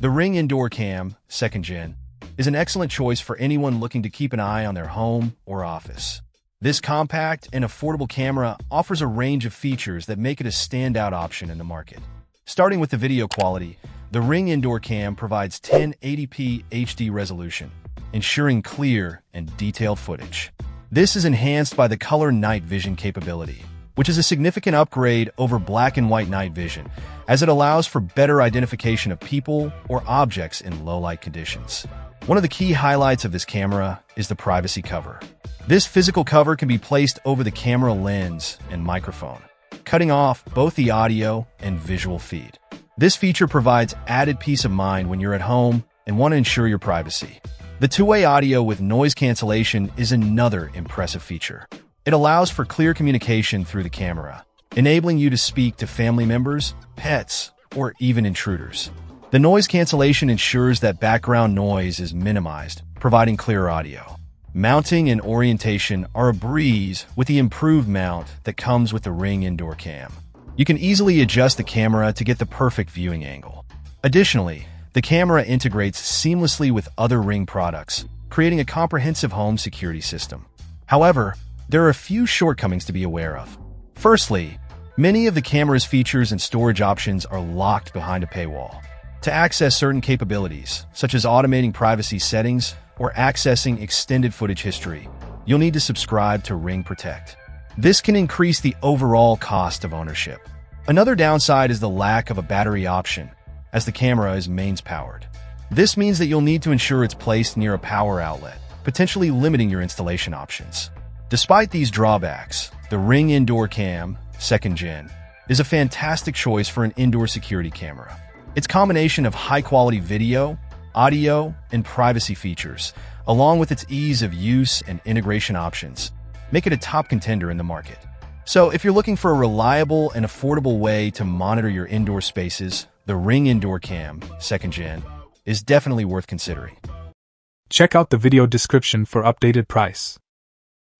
The Ring Indoor Cam, second gen, is an excellent choice for anyone looking to keep an eye on their home or office. This compact and affordable camera offers a range of features that make it a standout option in the market. Starting with the video quality, the Ring Indoor Cam provides 1080p HD resolution, ensuring clear and detailed footage. This is enhanced by the color night vision capability, which is a significant upgrade over black and white night vision, as it allows for better identification of people or objects in low light conditions. One of the key highlights of this camera is the privacy cover. This physical cover can be placed over the camera lens and microphone, cutting off both the audio and visual feed. This feature provides added peace of mind when you're at home and want to ensure your privacy. The two-way audio with noise cancellation is another impressive feature. It allows for clear communication through the camera, enabling you to speak to family members, pets, or even intruders. The noise cancellation ensures that background noise is minimized, providing clear audio. Mounting and orientation are a breeze with the improved mount that comes with the Ring Indoor Cam. You can easily adjust the camera to get the perfect viewing angle. Additionally, the camera integrates seamlessly with other Ring products, creating a comprehensive home security system. However, there are a few shortcomings to be aware of. Firstly, many of the camera's features and storage options are locked behind a paywall. To access certain capabilities, such as automating privacy settings or accessing extended footage history, you'll need to subscribe to Ring Protect. This can increase the overall cost of ownership. Another downside is the lack of a battery option, as the camera is mains powered. This means that you'll need to ensure it's placed near a power outlet, potentially limiting your installation options. Despite these drawbacks, the Ring Indoor Cam, second gen, is a fantastic choice for an indoor security camera. Its combination of high-quality video, audio, and privacy features, along with its ease of use and integration options, make it a top contender in the market. So if you're looking for a reliable and affordable way to monitor your indoor spaces, the Ring Indoor Cam, second gen, is definitely worth considering. Check out the video description for updated price.